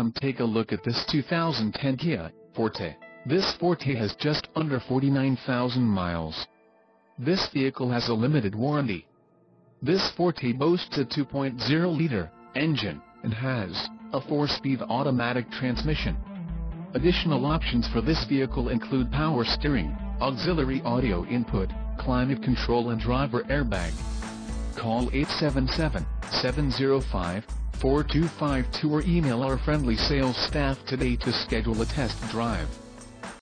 come take a look at this 2010 Kia Forte. This Forte has just under 49,000 miles. This vehicle has a limited warranty. This Forte boasts a 2.0-liter engine and has a 4-speed automatic transmission. Additional options for this vehicle include power steering, auxiliary audio input, climate control and driver airbag. Call 877-705-4252 or email our friendly sales staff today to schedule a test drive.